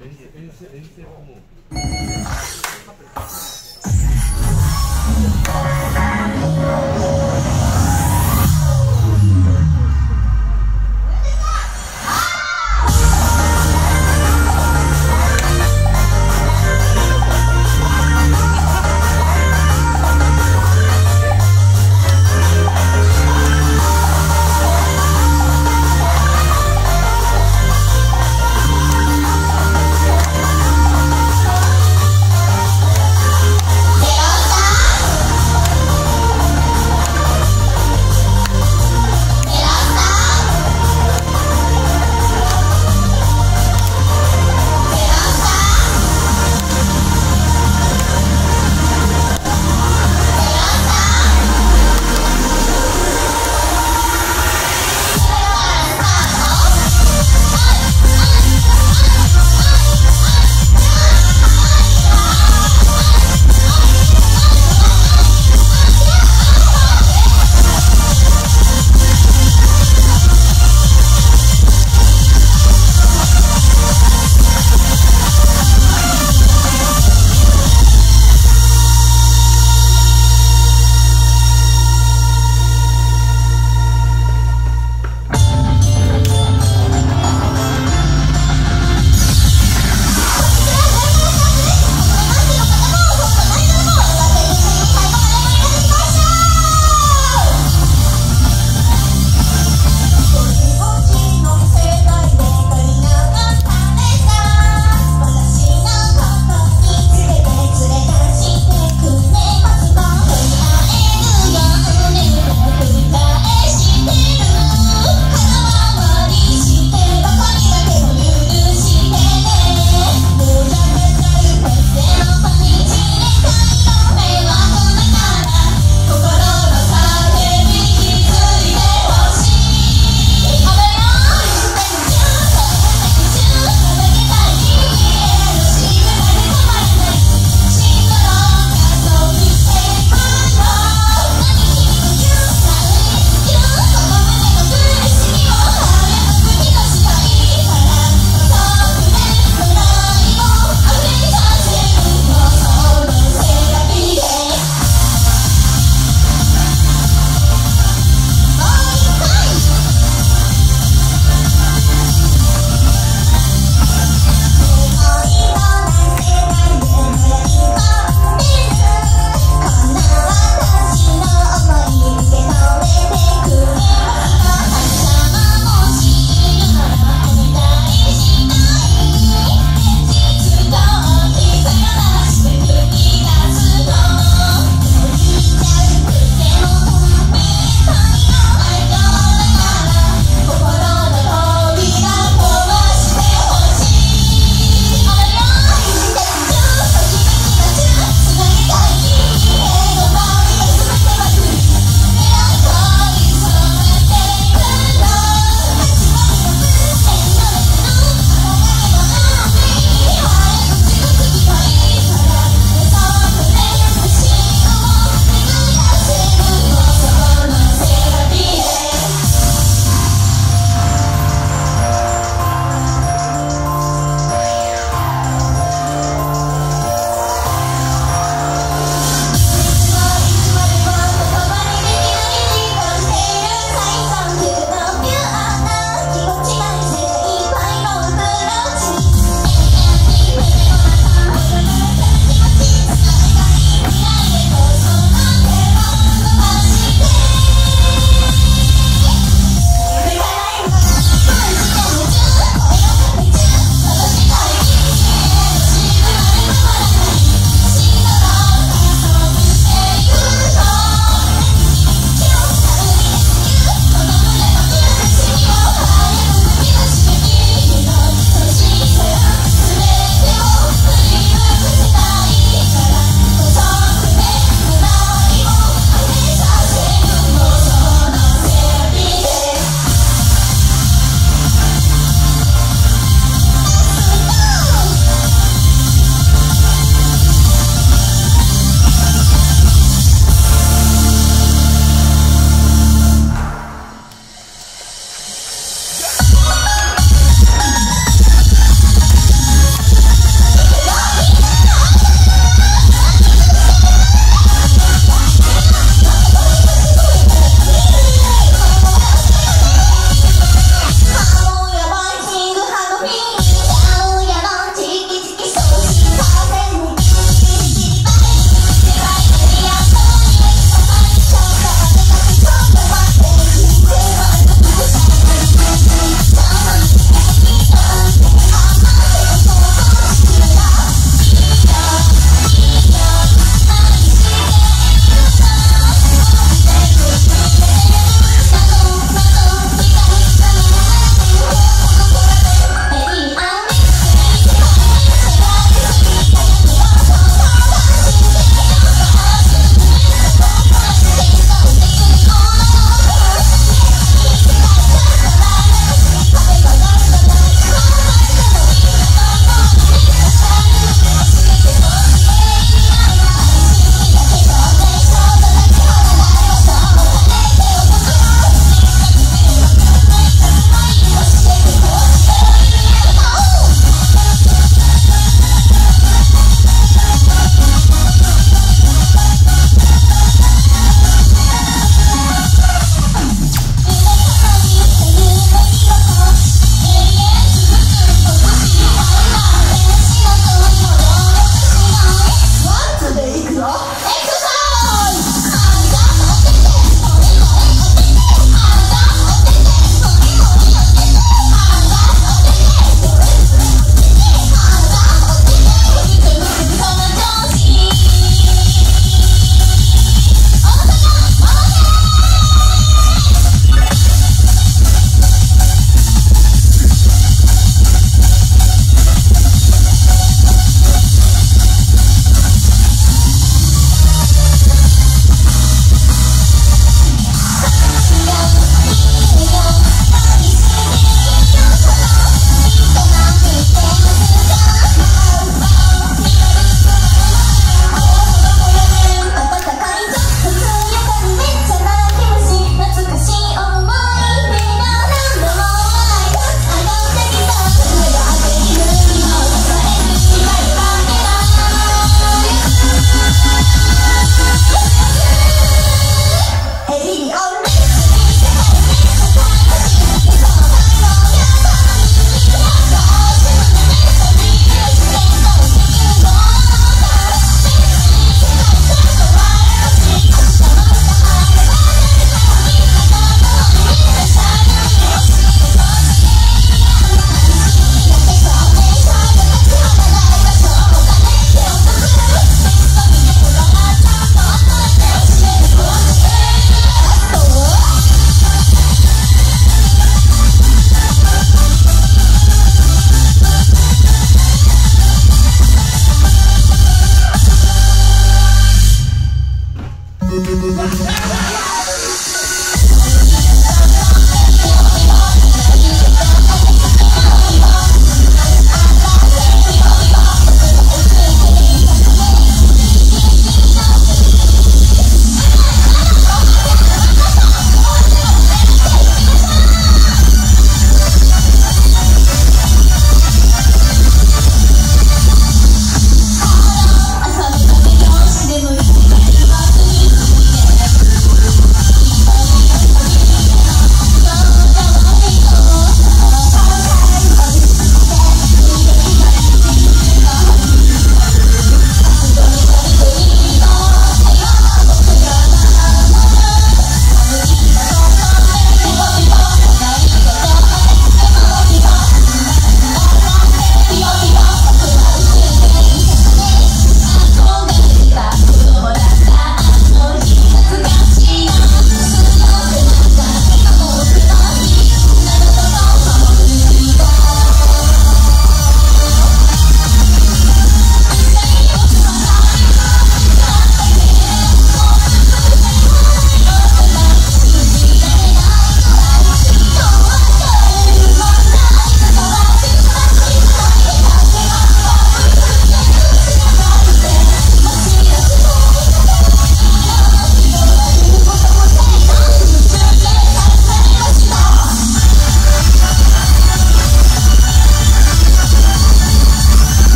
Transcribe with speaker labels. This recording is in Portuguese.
Speaker 1: Esse, esse, comum.